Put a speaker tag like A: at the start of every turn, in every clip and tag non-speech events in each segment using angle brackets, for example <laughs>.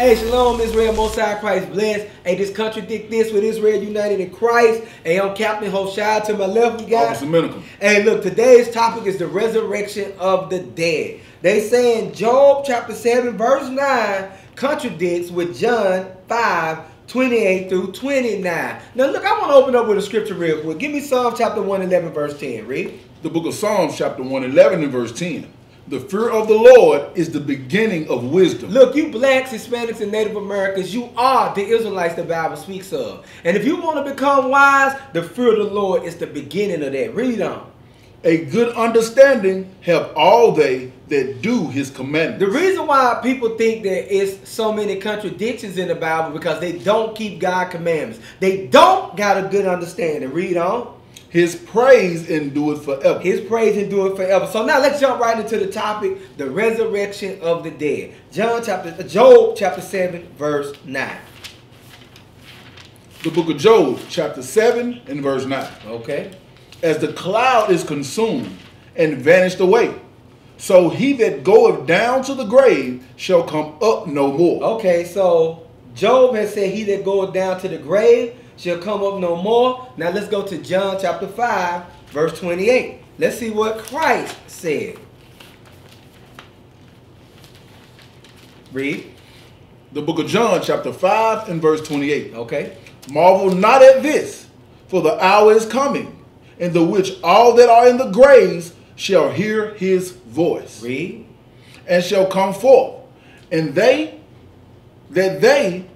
A: Hey, Shalom, Israel, Most High Christ bless. Hey, this contradict this with Israel united in Christ. Hey, I'm Captain Hoshai to my left, we got.
B: Officer
A: Hey, look, today's topic is the resurrection of the dead. They saying Job chapter 7, verse 9 contradicts with John 5, 28 through 29. Now, look, I want to open up with a scripture real quick. Give me Psalm chapter 111, verse 10. Read.
B: The book of Psalms, chapter 111 and verse 10. The fear of the Lord is the beginning of wisdom.
A: Look, you blacks, Hispanics, and Native Americans, you are the Israelites the Bible speaks of. And if you want to become wise, the fear of the Lord is the beginning of that. Read on.
B: A good understanding have all they that do his commandments.
A: The reason why people think there is so many contradictions in the Bible because they don't keep God's commandments. They don't got a good understanding. Read on.
B: His praise endureth forever.
A: His praise endure forever. So now let's jump right into the topic, the resurrection of the dead. John chapter uh, Job chapter 7 verse 9.
B: the book of Job, chapter 7 and verse 9.
A: Okay?
B: As the cloud is consumed and vanished away, so he that goeth down to the grave shall come up no more.
A: Okay, so Job has said he that goeth down to the grave shall come up no more. Now let's go to John chapter 5, verse 28. Let's see what Christ said. Read.
B: The book of John, chapter 5 and verse 28.
A: Okay.
B: Marvel not at this, for the hour is coming, in the which all that are in the graves shall hear his voice,
A: Read.
B: and shall come forth, and they that they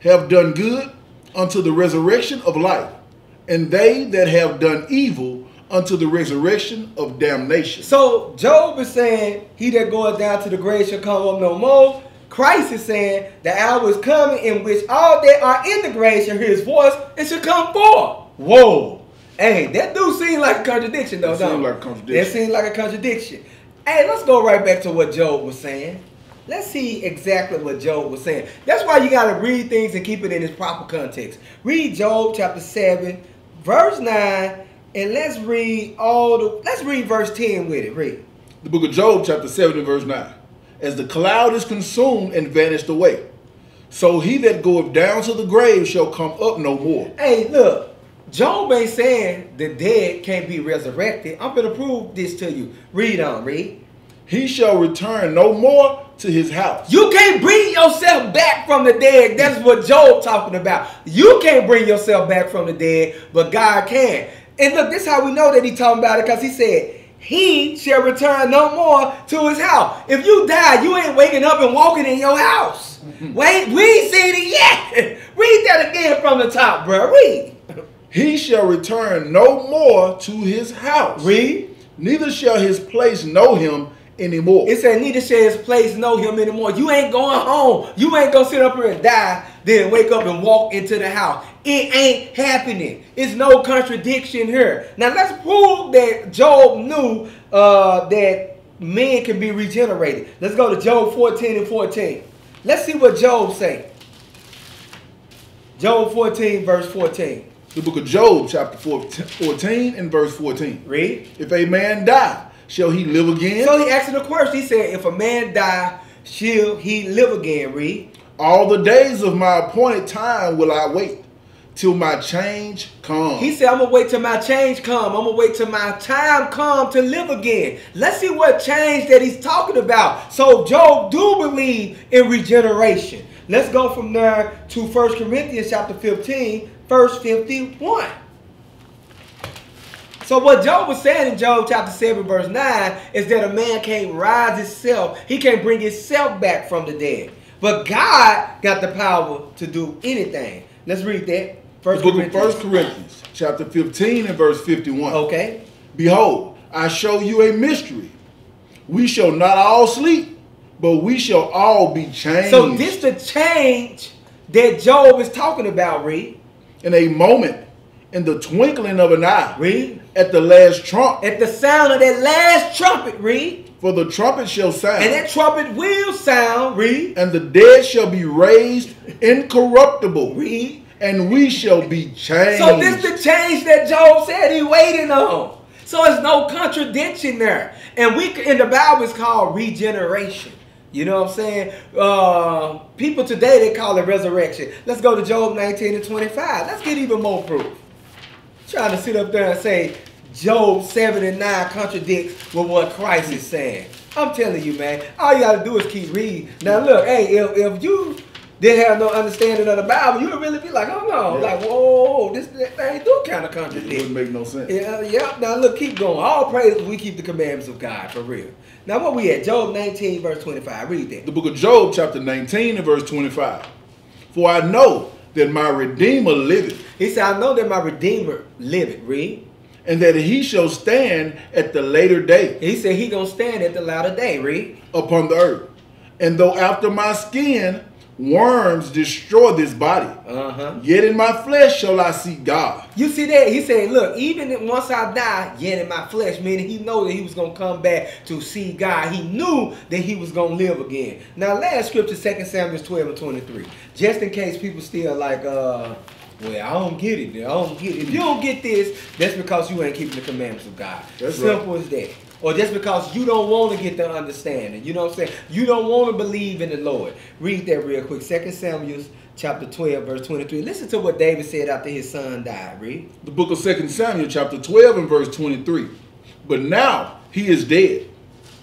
B: have done good unto the resurrection of life, and they that have done evil unto the resurrection of damnation.
A: So Job is saying he that goeth down to the grave shall come up no more. Christ is saying the hour is coming in which all that are in the grave shall hear his voice and shall come forth. Whoa. Hey, that do seem like a contradiction though,
B: that
A: don't
B: like a contradiction.
A: That seems like a contradiction. Hey, let's go right back to what Job was saying. Let's see exactly what Job was saying. That's why you got to read things and keep it in its proper context. Read Job chapter 7, verse 9, and let's read all the let's read verse 10 with it. Read.
B: The book of Job, chapter 7 and verse 9. As the cloud is consumed and vanished away, so he that goeth down to the grave shall come up no more.
A: Hey, look, Job ain't saying the dead can't be resurrected. I'm gonna prove this to you. Read on, read.
B: He shall return no more to his house.
A: You can't bring yourself back from the dead. That's what Job talking about. You can't bring yourself back from the dead, but God can. And look, this is how we know that he talking about it because he said, he shall return no more to his house. If you die, you ain't waking up and walking in your house. <laughs> Wait, we ain't seen it yet. <laughs> Read that again from the top, bro. Read.
B: He shall return no more to his house.
A: Read.
B: Neither shall his place know him anymore.
A: It said neither shall his place know him anymore. You ain't going home. You ain't gonna sit up here and die, then wake up and walk into the house. It ain't happening. It's no contradiction here. Now let's prove that Job knew uh, that men can be regenerated. Let's go to Job 14 and 14. Let's see what Job say. Job 14 verse 14.
B: the book of Job, chapter 14 14 and verse 14.
A: Read.
B: If a man die, shall he live again?
A: So he asked the question. He said, if a man die, shall he live again? Read.
B: All the days of my appointed time will I wait, till my change come.
A: He said, I'm gonna wait till my change come. I'm gonna wait till my time come to live again. Let's see what change that he's talking about. So Job do believe in regeneration. Let's go from there to 1 Corinthians chapter 15, verse 51. So what Job was saying in Job chapter 7, verse 9, is that a man can't rise himself. He can't bring himself back from the dead. But God got the power to do anything. Let's read that.
B: the
A: First
B: book of
A: Corinthians.
B: 1 Corinthians, chapter 15 and verse 51.
A: Okay.
B: Behold, I show you a mystery. We shall not all sleep, but we shall all be changed.
A: So this the change that Job is talking about, Read.
B: in a moment, in the twinkling of an eye,
A: Read.
B: At the last trump.
A: At the sound of that last trumpet, read.
B: For the trumpet shall sound,
A: And that trumpet will sound, read.
B: and the dead shall be raised incorruptible,
A: Read.
B: and we shall be changed.
A: So this is the change that Job said he waiting on. So there's no contradiction there. And we in the Bible is called regeneration. You know what I'm saying? Uh, people today they call it resurrection. Let's go to Job 19 and 25. Let's get even more proof. Trying to sit up there and say Job 7 and 9 contradicts with what Christ is saying. I'm telling you, man, all you gotta do is keep reading. Now look, hey, if, if you didn't have no understanding of the Bible, you would really be like, oh no,
B: Yeah.
A: like, whoa, this that thing do kind of contradict.
B: it wouldn't make no sense.
A: Yeah, uh, yeah. Now look, keep going. All praise we keep the commandments of God for real. Now what we at? Job 19, verse 25. Read that.
B: The book of Job, chapter 19 and verse 25. For I know that my Redeemer liveth,
A: He said, I know that my Redeemer liveth. Read.
B: and that he shall stand at the later day
A: He said he gonna stand at the latter day. Read.
B: upon the earth. And though after my skin worms destroy this body,
A: Uh-huh.
B: yet in my flesh shall I see God.
A: You see that? He said, look, even if once I die, yet in my flesh, meaning he know that he was going to come back to see God. He knew that he was going to live again. Now, last scripture, 2 Samuel 12 and 23. Just in case people still like, uh, well, I don't get it. I don't get it. If you don't get this, that's because you ain't keeping the commandments of God.
B: That's
A: Simple as that. Or just because you don't want to get the understanding. You know what I'm saying? You don't want to believe in the Lord. Read that real quick. 2 Samuel chapter 12, verse 23. Listen to what David said after his son died. Read.
B: The book of 2 Samuel, chapter 12 and verse 23. But now he is dead.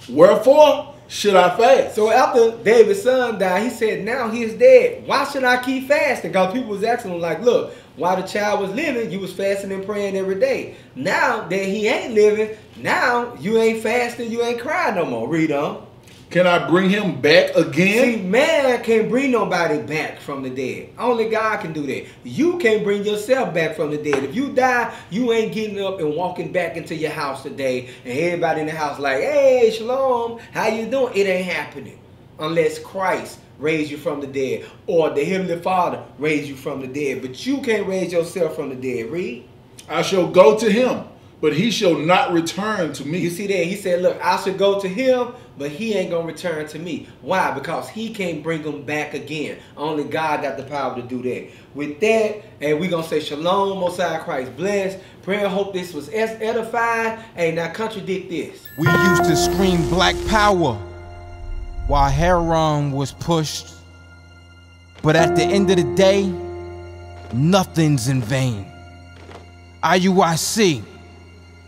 B: Wherefore should I fast?
A: So after David's son died, he said, now he is dead. Why should I keep fasting? Because people was asking him, like, look, while the child was living, you was fasting and praying every day. Now that he ain't living, now you ain't fasting, you ain't crying no more. Read on.
B: Can I bring him back
A: See,
B: again?
A: man can't bring nobody back from the dead. Only God can do that. You can't bring yourself back from the dead. If you die, you ain't getting up and walking back into your house today, and everybody in the house like, "Hey, shalom, how you doing?" It ain't happening unless Christ raised you from the dead, or the heavenly Father raised you from the dead. But you can't raise yourself from the dead. Read.
B: I shall go to him, but he shall not return to me.
A: You see that? He said, Look, I should go to him, but he ain't gonna return to me. Why? Because he can't bring them back again. Only God got the power to do that. With that, and we gonna say Shalom, Most High Christ bless. Pray and hope this was ed- edifying. Hey, now contradict this.
C: We used to scream black power while Heron was pushed. But at the end of the day, nothing's in vain. IUIC